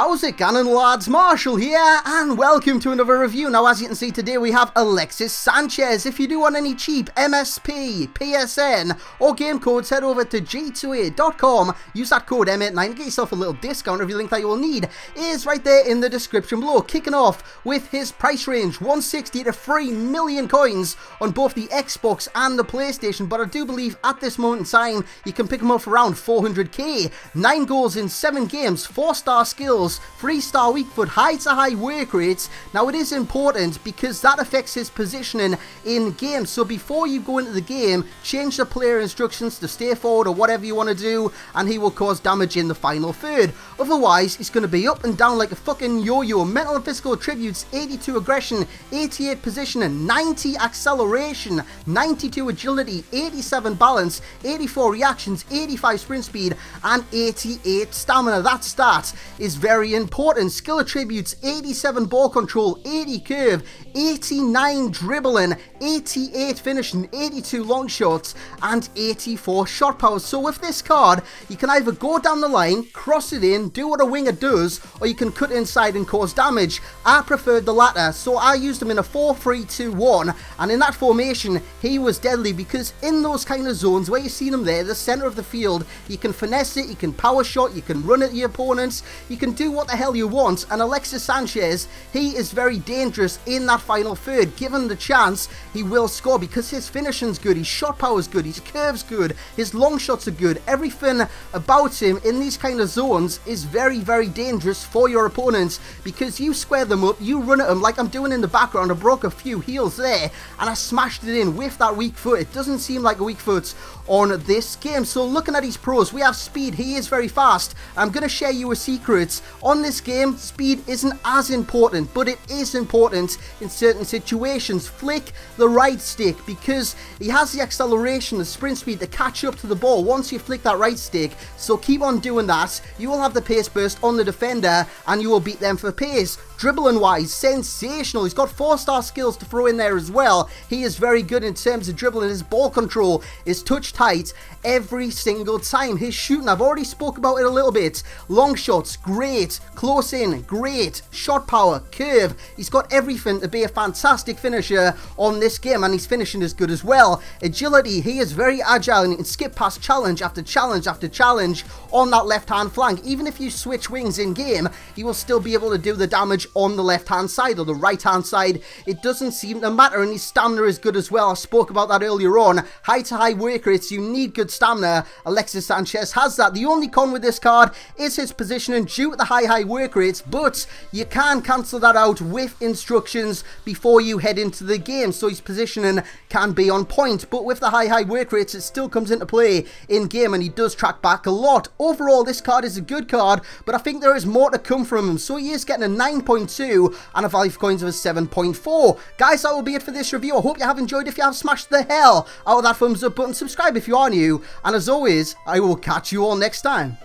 How's it going lads, Marshall here and welcome to another review. Now as you can see today we have Alexis Sanchez. If you do want any cheap MSP, PSN or game codes head over to g2a.com, use that code M89 get yourself a little discount. Every link that you will need is right there in the description below. Kicking off with his price range 160 to 3 million coins on both the Xbox and the PlayStation but I do believe at this moment in time you can pick him up for around 400k. 9 goals in 7 games, 4 star skills skills, 3 star weak foot, high to high work rates. Now it is important because that affects his positioning in game. So before you go into the game, change the player instructions to stay forward or whatever you want to do and he will cause damage in the final third. Otherwise, he's going to be up and down like a fucking yo-yo. Mental and physical attributes, 82 aggression, 88 positioning, 90 acceleration, 92 agility, 87 balance, 84 reactions, 85 sprint speed and 88 stamina. That stat is very very important. Skill attributes 87 ball control, 80 curve, 89 dribbling, 88 finishing, 82 long shots, and 84 shot power. So with this card, you can either go down the line, cross it in, do what a winger does, or you can cut inside and cause damage. I preferred the latter, so I used him in a 4-3-2-1, and in that formation, he was deadly because in those kind of zones where you see him there, the centre of the field, you can finesse it, you can power shot, you can run at your opponents, you can do what the hell you want, and Alexis Sanchez, he is very dangerous in that final third. Given the chance, he will score because his finishing's good, his shot power's good, his curve's good, his long shots are good. Everything about him in these kind of zones is very, very dangerous for your opponents because you square them up, you run at them like I'm doing in the background. I broke a few heels there and I smashed it in with that weak foot. It doesn't seem like a weak foot on this game. So looking at his pros, we have speed. He is very fast. I'm going to share you a secret. On this game, speed isn't as important, but it is important in certain situations. Flick the right stick because he has the acceleration, the sprint speed to catch up to the ball once you flick that right stick. So keep on doing that. You will have the pace burst on the defender and you will beat them for pace. Dribbling wise, sensational. He's got four star skills to throw in there as well. He is very good in terms of dribbling. His ball control is touch tight every single time. His shooting, I've already spoke about it a little bit. Long shots, great. Close in, great. Shot power, curve. He's got everything to be a fantastic finisher on this game and he's finishing as good as well. Agility, he is very agile and he can skip past challenge after challenge after challenge on that left hand flank. Even if you switch wings in game, he will still be able to do the damage on the left hand side or the right hand side. It doesn't seem to matter and his stamina is good as well. I spoke about that earlier on. High to high work rates, you need good stamina. Alexis Sanchez has that. The only con with this card is his positioning due to the high high work rates but you can cancel that out with instructions before you head into the game so his positioning can be on point but with the high high work rates it still comes into play in game and he does track back a lot. Overall this card is a good card but I think there is more to come from him so he is getting a 9.2 and a value coins of a 7.4. Guys, that will be it for this review. I hope you have enjoyed. If you have, smashed the hell out of that thumbs up button. Subscribe if you are new. And as always, I will catch you all next time.